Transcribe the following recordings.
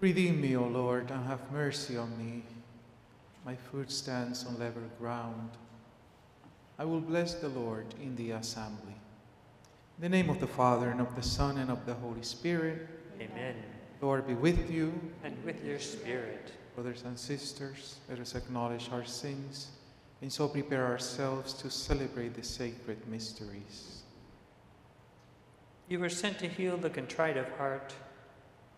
Redeem me, O Lord, and have mercy on me. My foot stands on level ground. I will bless the Lord in the assembly. In the name of the Father, and of the Son, and of the Holy Spirit, Amen. Lord be with you. And with your spirit. Brothers and sisters, let us acknowledge our sins and so prepare ourselves to celebrate the sacred mysteries. You were sent to heal the contrite of heart.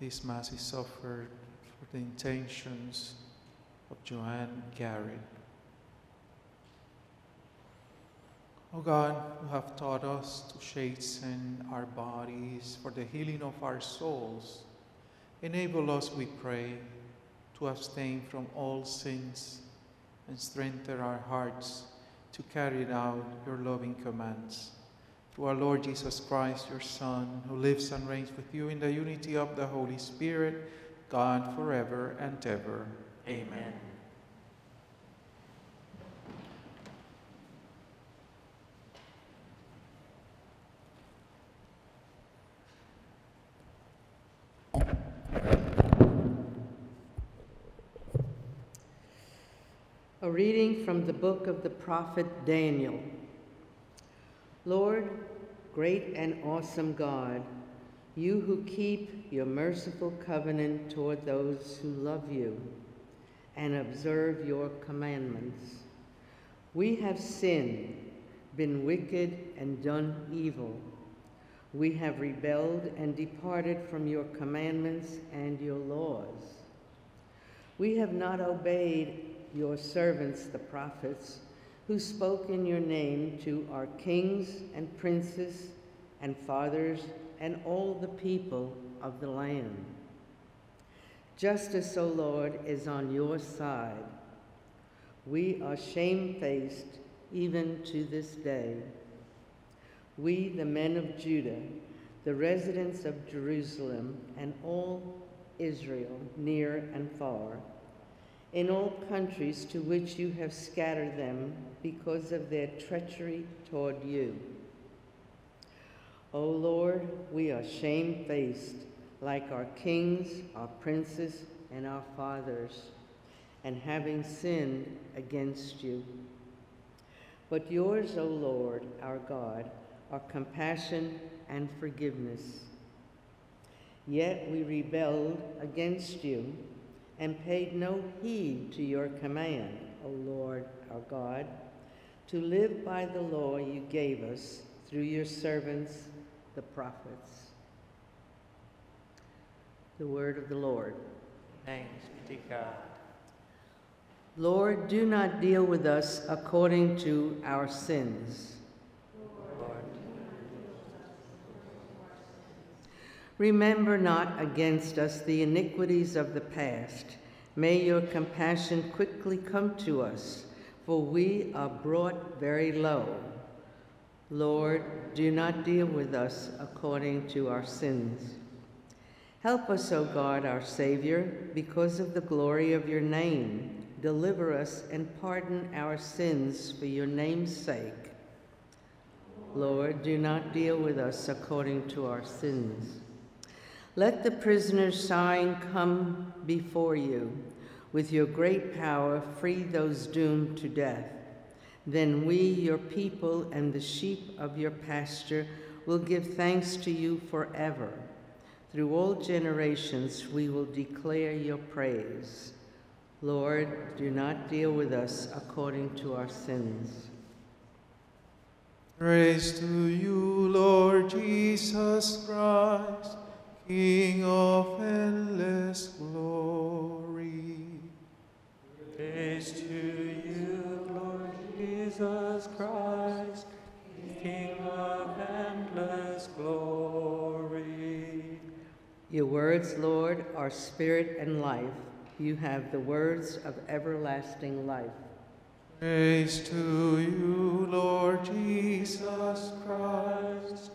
This Mass is offered for the intentions of Joanne Garrett. O God, who have taught us to chasten our bodies for the healing of our souls, enable us, we pray, to abstain from all sins and strengthen our hearts to carry out your loving commands. Through our Lord Jesus Christ, your Son, who lives and reigns with you in the unity of the Holy Spirit, God forever and ever. Amen. A reading from the book of the prophet Daniel. Lord, great and awesome God, you who keep your merciful covenant toward those who love you and observe your commandments. We have sinned, been wicked, and done evil. We have rebelled and departed from your commandments and your laws. We have not obeyed your servants, the prophets, who spoke in your name to our kings and princes and fathers and all the people of the land. Justice, O Lord, is on your side. We are shamefaced even to this day. We, the men of Judah, the residents of Jerusalem, and all Israel, near and far, in all countries to which you have scattered them because of their treachery toward you. O Lord, we are shamefaced like our kings, our princes, and our fathers, and having sinned against you. But yours, O Lord, our God, are compassion and forgiveness. Yet we rebelled against you and paid no heed to your command, O Lord our God, to live by the law you gave us through your servants, the prophets. The word of the Lord. Thanks be to God. Lord, do not deal with us according to our sins. Lord, Remember not against us the iniquities of the past. May your compassion quickly come to us, for we are brought very low. Lord, do not deal with us according to our sins. Help us, O God, our Savior, because of the glory of your name. Deliver us and pardon our sins for your name's sake. Lord, do not deal with us according to our sins. Let the prisoner's sighing come before you. With your great power, free those doomed to death. Then we, your people, and the sheep of your pasture will give thanks to you forever. Through all generations, we will declare your praise. Lord, do not deal with us according to our sins. Praise to you, Lord Jesus Christ, King of endless glory. Praise to you, Lord Jesus Christ, King of endless glory. Your words, Lord, are spirit and life. You have the words of everlasting life. Praise to you, Lord Jesus Christ,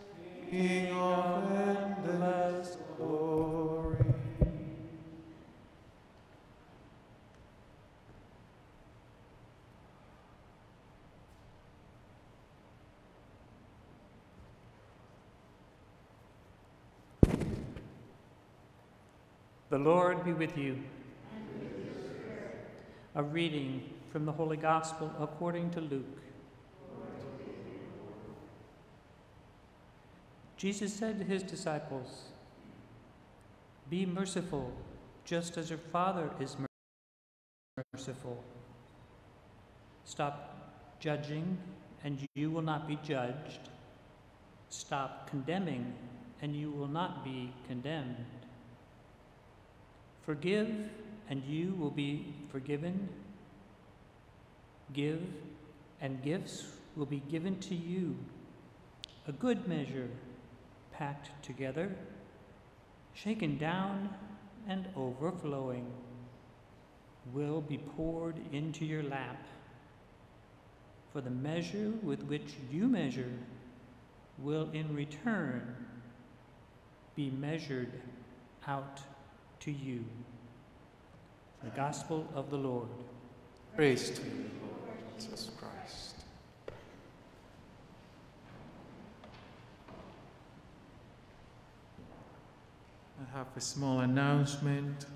King of endless glory. The Lord be with you. A reading from the Holy Gospel according to Luke. Jesus said to his disciples, Be merciful, just as your Father is merciful. Stop judging, and you will not be judged. Stop condemning, and you will not be condemned. Forgive, and you will be forgiven. Give, and gifts will be given to you. A good measure, packed together, shaken down, and overflowing, will be poured into your lap. For the measure with which you measure will in return be measured out to you. The Gospel of the Lord. Praise to you, Lord Jesus Christ. I have a small announcement.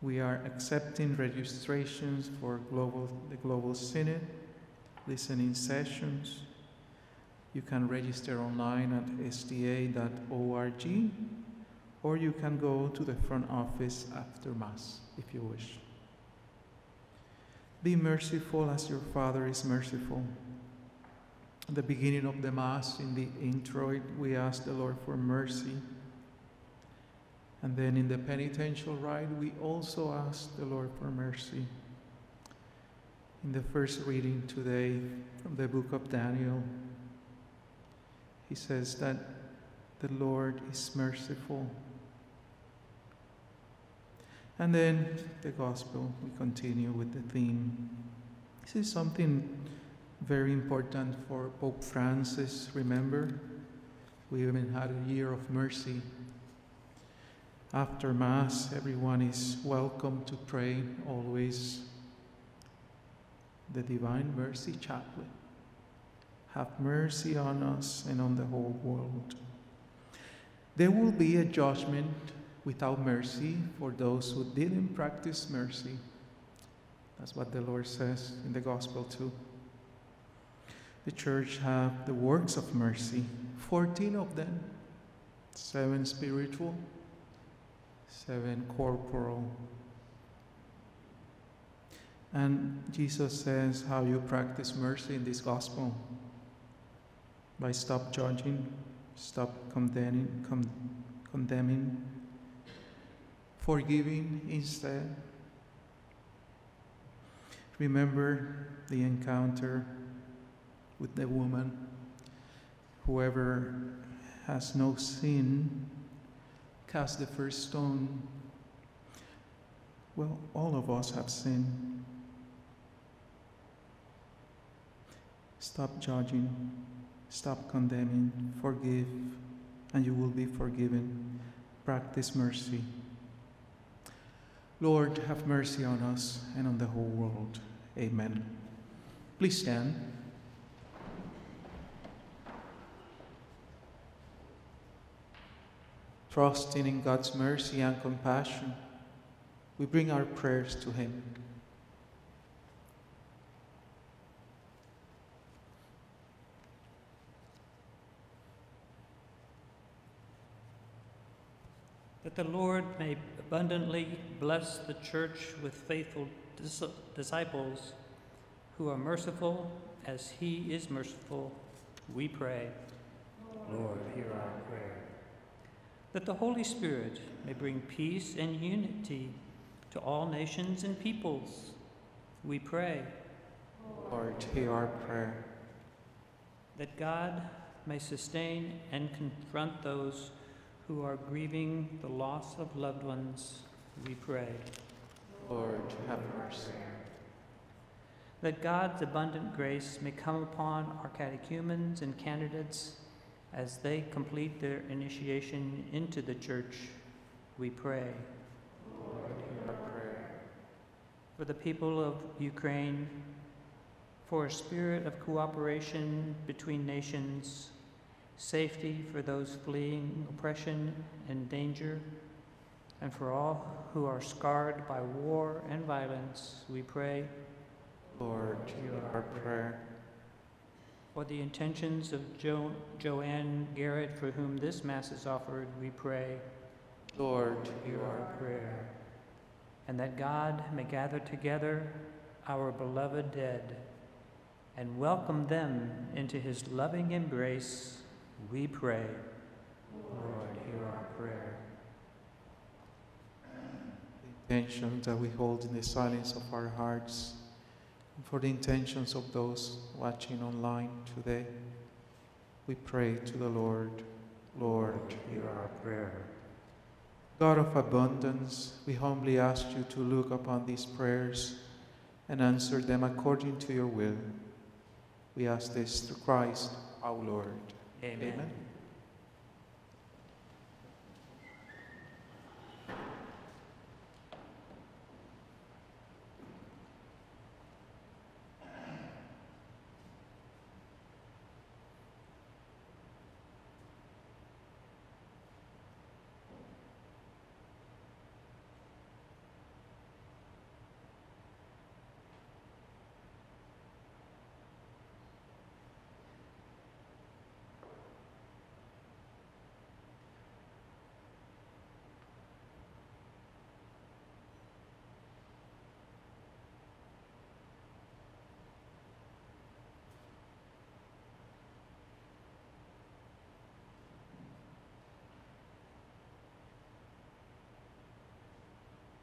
We are accepting registrations for global, the Global Synod listening sessions. You can register online at sda.org or you can go to the front office after Mass if you wish. Be merciful as your Father is merciful. At the beginning of the Mass, in the introit, we ask the Lord for mercy. And then in the penitential rite, we also ask the Lord for mercy. In the first reading today from the book of Daniel, he says that the Lord is merciful. And then the gospel, we continue with the theme. This is something very important for Pope Francis. Remember, we even had a year of mercy. After Mass, everyone is welcome to pray always the Divine Mercy Chaplet. Have mercy on us and on the whole world. There will be a judgment without mercy for those who didn't practice mercy. That's what the Lord says in the gospel too. The church have the works of mercy, 14 of them, seven spiritual, seven corporal. And Jesus says how you practice mercy in this gospel by stop judging, stop condemning, con- condemning, forgiving instead. Remember the encounter with the woman. Whoever has no sin, cast the first stone. Well, all of us have sinned. Stop judging, stop condemning, forgive, and you will be forgiven. Practice mercy. Lord, have mercy on us and on the whole world. Amen. Please stand. Trusting in God's mercy and compassion, we bring our prayers to Him. That the Lord may abundantly bless the church with faithful dis- disciples who are merciful as He is merciful, we pray. Lord, hear our prayer. That the Holy Spirit may bring peace and unity to all nations and peoples, we pray. Lord, hear our prayer. That God may sustain and confront those who are grieving the loss of loved ones, we pray. Lord, have mercy. That God's abundant grace may come upon our catechumens and candidates as they complete their initiation into the church, we pray. Lord, hear our prayer. For the people of Ukraine, for a spirit of cooperation between nations, safety for those fleeing oppression and danger, and for all who are scarred by war and violence, we pray. Lord, hear our prayer. For the intentions of jo- Joanne Garrett, for whom this Mass is offered, we pray. Lord, Hear our prayer. And that God may gather together our beloved dead and welcome them into his loving embrace, we pray. Lord, hear our prayer. the intentions that we hold in the silence of our hearts, and for the intentions of those watching online today, we pray to the Lord. Lord, hear our prayer. God of abundance, we humbly ask you to look upon these prayers and answer them according to your will. We ask this through Christ our Lord. Amen. Amen.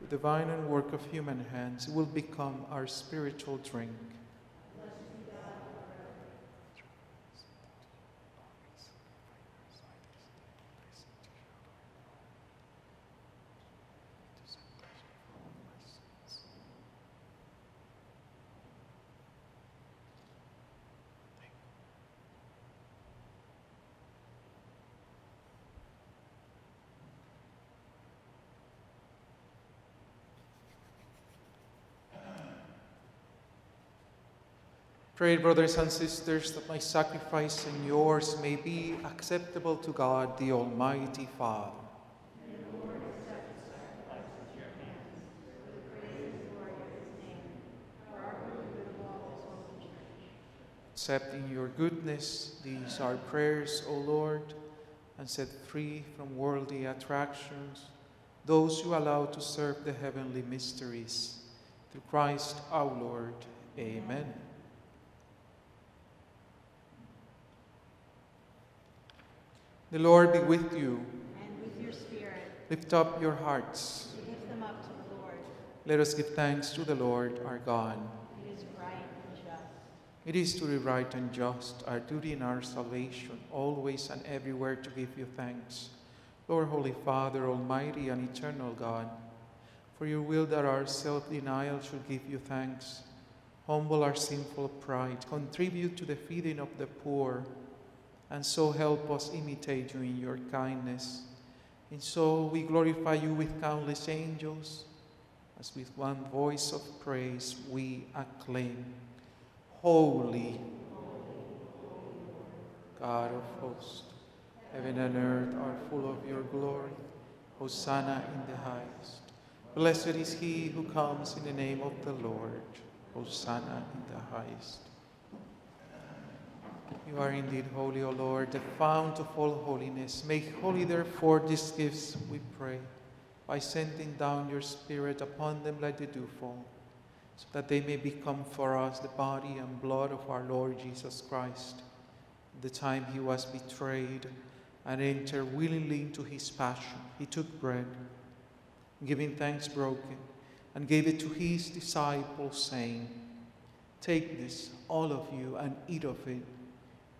The divine and work of human hands, will become our spiritual drink. Pray, brothers and sisters, that my sacrifice and yours may be acceptable to God, the Almighty Father. Accepting your goodness, these are prayers, O Lord, and set free from worldly attractions those you allow to serve the heavenly mysteries. Through Christ our Lord. Amen. The Lord be with you. and with your spirit. Lift up your hearts. Lift them up to the Lord. Let us give thanks to the Lord our God. It is right and just. It is truly right and just, our duty and our salvation, always and everywhere to give you thanks. Lord, Holy Father, Almighty and eternal God, for your will that our self-denial should give you thanks, humble our sinful pride, contribute to the feeding of the poor, and so help us imitate you in your kindness. And so we glorify you with countless angels, as with one voice of praise we acclaim, Holy, God of hosts, heaven and earth are full of your glory. Hosanna in the highest. Blessed is he who comes in the name of the Lord. Hosanna in the highest. You are indeed holy, O Lord, the fount of all holiness. Make holy, therefore, these gifts, we pray, by sending down your Spirit upon them like the dewfall, so that they may become for us the body and blood of our Lord Jesus Christ. The time he was betrayed and entered willingly into his passion, he took bread, giving thanks broken, and gave it to his disciples, saying, Take this, all of you, and eat of it,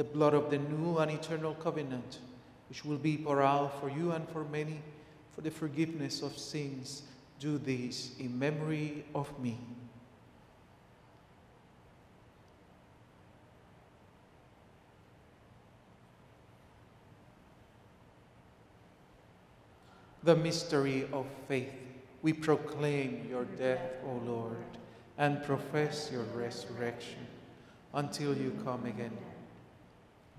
the blood of the new and eternal covenant, which will be poured out for you and for many for the forgiveness of sins. Do this in memory of me. The mystery of faith. We proclaim your death, O Lord, and profess your resurrection until you come again.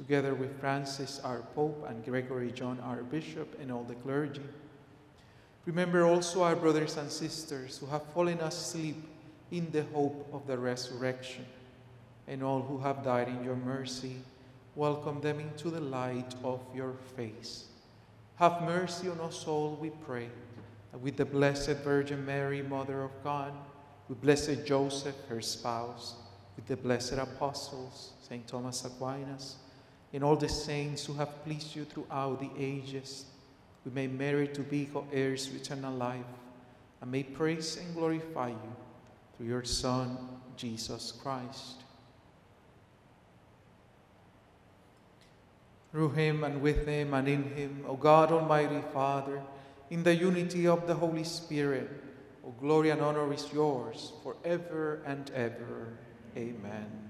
together with Francis, our Pope, and Gregory John, our Bishop, and all the clergy. Remember also our brothers and sisters who have fallen asleep in the hope of the resurrection, and all who have died in your mercy. Welcome them into the light of your face. Have mercy on us all, we pray, with the Blessed Virgin Mary, Mother of God, with Blessed Joseph, her spouse, with the blessed apostles, St. Thomas Aquinas, and all the saints who have pleased you throughout the ages, we may merit to be co-heirs of eternal life, and may praise and glorify you through your Son, Jesus Christ. Through him and with him and in him, O God Almighty Father, in the unity of the Holy Spirit, O glory and honor is yours forever and ever. Amen.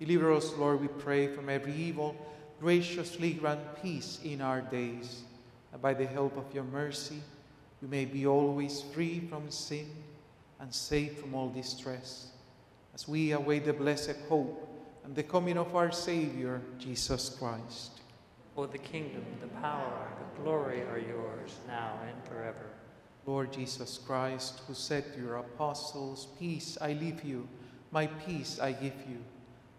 Deliver us, Lord, we pray, from every evil. Graciously grant peace in our days, and by the help of your mercy, we may be always free from sin and safe from all distress, as we await the blessed hope and the coming of our Savior, Jesus Christ. For the kingdom, the power, the glory are yours, now and forever. Lord Jesus Christ, who said to your apostles, Peace I leave you, my peace I give you.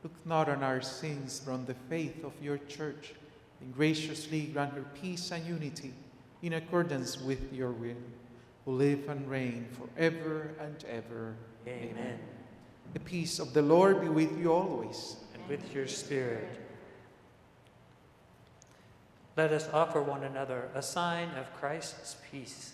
Look not on our sins, but on the faith of your church, and graciously grant her peace and unity in accordance with your will, who live and reign forever and ever. Amen. The peace of the Lord be with you always. And with your spirit. Let us offer one another a sign of Christ's peace.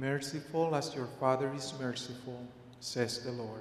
merciful as your Father is merciful, says the Lord.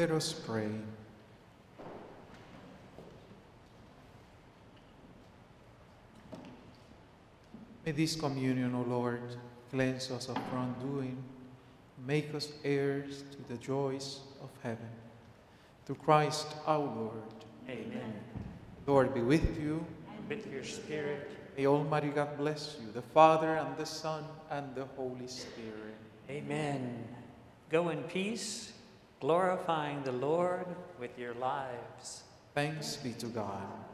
Let us pray. May this communion, O Lord, cleanse us of wrongdoing, make us heirs to the joys of heaven. Through Christ our Lord. Amen. Lord be with you. With your spirit. May Almighty God bless you, the Father and the Son and the Holy Spirit. Amen. Go in peace, glorifying the Lord with your lives. Thanks be to God.